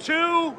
two,